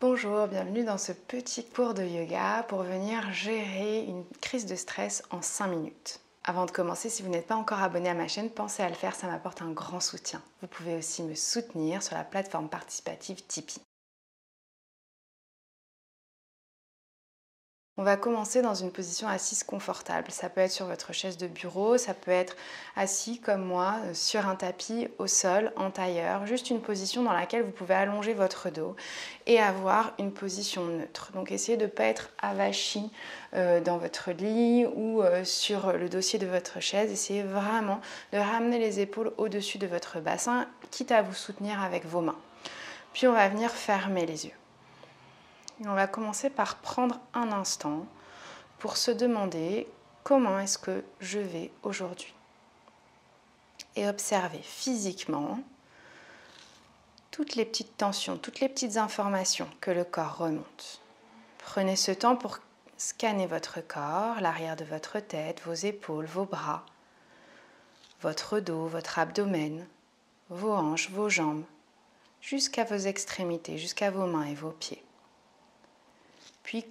Bonjour, bienvenue dans ce petit cours de yoga pour venir gérer une crise de stress en 5 minutes. Avant de commencer, si vous n'êtes pas encore abonné à ma chaîne, pensez à le faire, ça m'apporte un grand soutien. Vous pouvez aussi me soutenir sur la plateforme participative Tipeee. On va commencer dans une position assise confortable. Ça peut être sur votre chaise de bureau, ça peut être assis comme moi euh, sur un tapis au sol, en tailleur. Juste une position dans laquelle vous pouvez allonger votre dos et avoir une position neutre. Donc essayez de ne pas être avachi euh, dans votre lit ou euh, sur le dossier de votre chaise. Essayez vraiment de ramener les épaules au-dessus de votre bassin, quitte à vous soutenir avec vos mains. Puis on va venir fermer les yeux on va commencer par prendre un instant pour se demander comment est-ce que je vais aujourd'hui. Et observer physiquement toutes les petites tensions, toutes les petites informations que le corps remonte. Prenez ce temps pour scanner votre corps, l'arrière de votre tête, vos épaules, vos bras, votre dos, votre abdomen, vos hanches, vos jambes, jusqu'à vos extrémités, jusqu'à vos mains et vos pieds.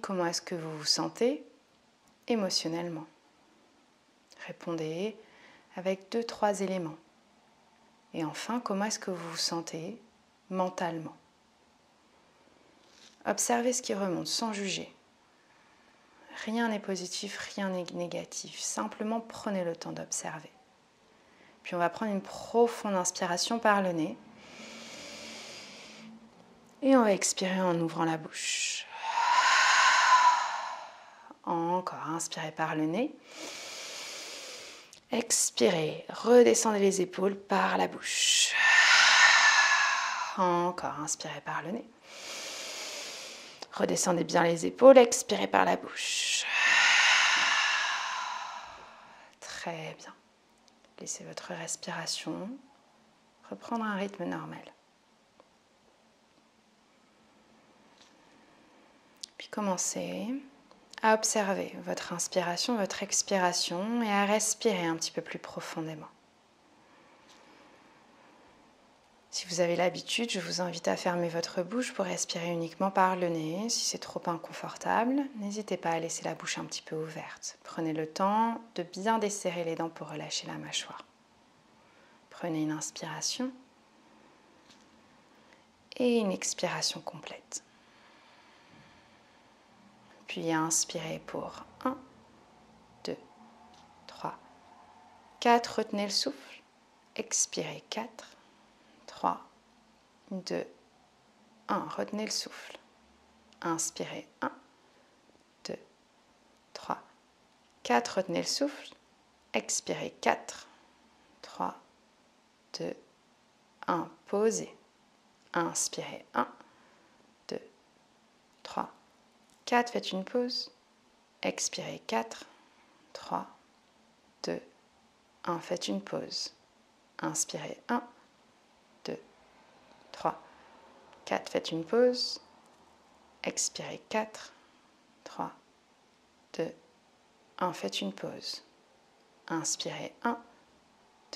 Comment est-ce que vous vous sentez émotionnellement? Répondez avec deux, trois éléments. Et enfin, comment est-ce que vous vous sentez mentalement? Observez ce qui remonte sans juger. Rien n'est positif, rien n'est négatif. Simplement prenez le temps d'observer. Puis on va prendre une profonde inspiration par le nez. Et on va expirer en ouvrant la bouche. Encore, inspirez par le nez. Expirez, redescendez les épaules par la bouche. Encore, inspirez par le nez. Redescendez bien les épaules, expirez par la bouche. Très bien. Laissez votre respiration reprendre un rythme normal. Puis commencez à observer votre inspiration, votre expiration et à respirer un petit peu plus profondément. Si vous avez l'habitude, je vous invite à fermer votre bouche pour respirer uniquement par le nez. Si c'est trop inconfortable, n'hésitez pas à laisser la bouche un petit peu ouverte. Prenez le temps de bien desserrer les dents pour relâcher la mâchoire. Prenez une inspiration et une expiration complète. Puis inspirez pour 1, 2, 3, 4. Retenez le souffle. Expirez 4, 3, 2, 1. Retenez le souffle. Inspirez 1, 2, 3, 4. Retenez le souffle. Expirez 4, 3, 2, 1. Posez. Inspirez 1, 2, 3, 4, faites une pause. Expirez 4, 3, 2, 1, faites une pause. Inspirez 1, 2, 3, 4, faites une pause. Expirez 4, 3, 2, 1, faites une pause. Inspirez 1,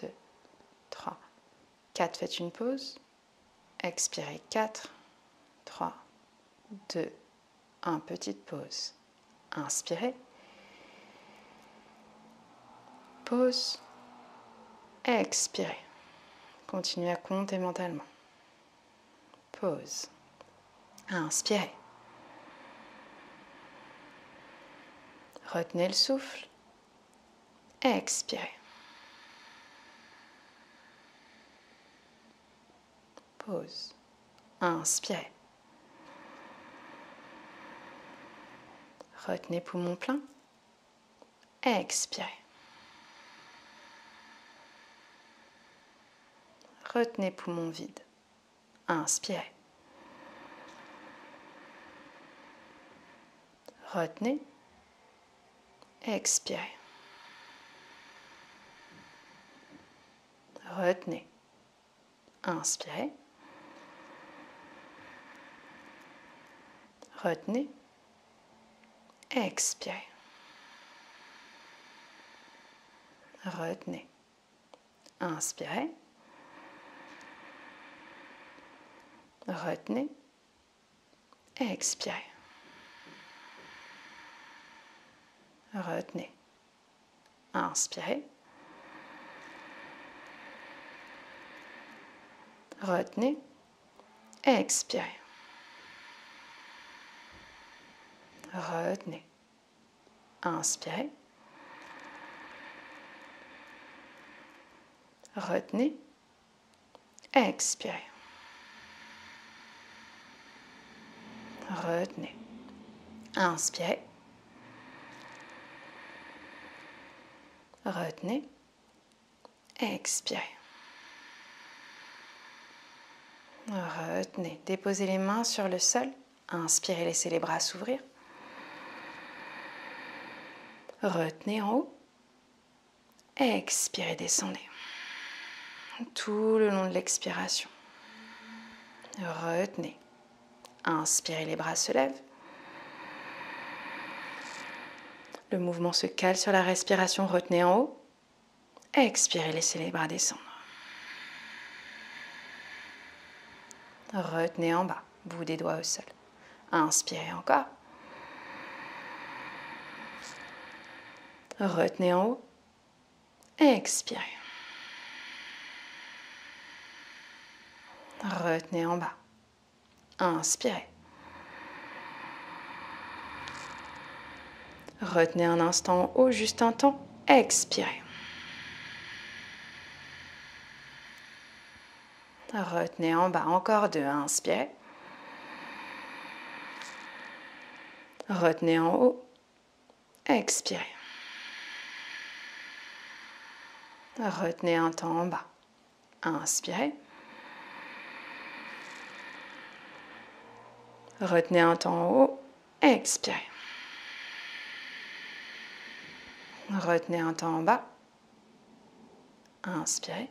2, 3, 4, faites une pause. Expirez 4, 3, 2, 1. Petite pause. Inspirez. Pause. Expirez. Continuez à compter mentalement. Pause. Inspirez. Retenez le souffle. Expirez. Pause. Inspirez. Retenez poumon plein. Expirez. Retenez poumon vide. Inspirez. Retenez. Expirez. Retenez. Inspirez. Retenez. Expirez. Retenez. Inspirez. Retenez. Expirez. Retenez. Inspirez. Retenez. Expirez. Retenez. Inspirez. Retenez. Expirez. Retenez. Inspirez. Retenez. Expirez. Retenez. Déposez les mains sur le sol. Inspirez, laissez les bras s'ouvrir. Retenez en haut. Expirez, descendez. Tout le long de l'expiration. Retenez. Inspirez, les bras se lèvent. Le mouvement se cale sur la respiration. Retenez en haut. Expirez, laissez les bras descendre. Retenez en bas, bout des doigts au sol. Inspirez encore. Retenez en haut. Expirez. Retenez en bas. Inspirez. Retenez un instant en haut, juste un temps. Expirez. Retenez en bas, encore deux. Inspirez. Retenez en haut. Expirez. Retenez un temps en bas. Inspirez. Retenez un temps en haut. Expirez. Retenez un temps en bas. Inspirez.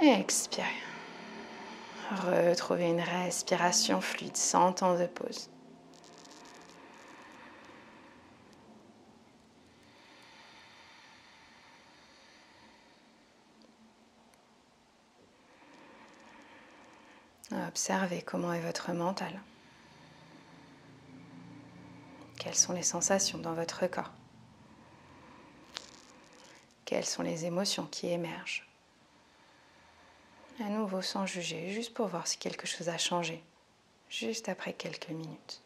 Expirez. Retrouvez une respiration fluide sans temps de pause. Observez comment est votre mental. Quelles sont les sensations dans votre corps? Quelles sont les émotions qui émergent? À nouveau sans juger, juste pour voir si quelque chose a changé, juste après quelques minutes.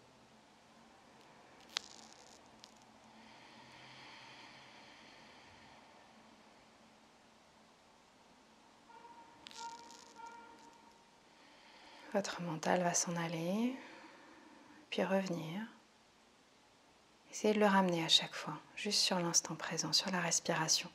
Votre mental va s'en aller, puis revenir. Essayez de le ramener à chaque fois, juste sur l'instant présent, sur la respiration.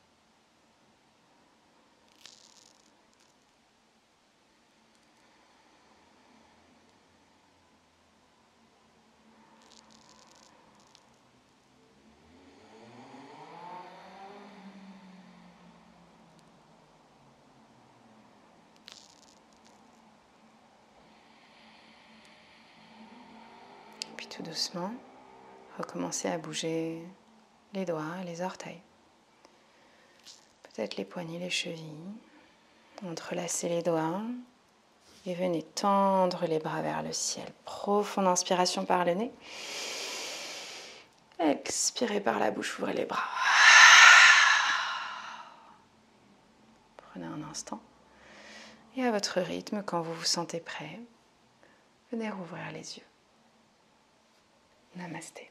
tout doucement, recommencez à bouger les doigts et les orteils. Peut-être les poignets, les chevilles. Entrelacez les doigts et venez tendre les bras vers le ciel. Profonde inspiration par le nez. Expirez par la bouche, ouvrez les bras. Prenez un instant. Et à votre rythme, quand vous vous sentez prêt, venez rouvrir les yeux. Namaste.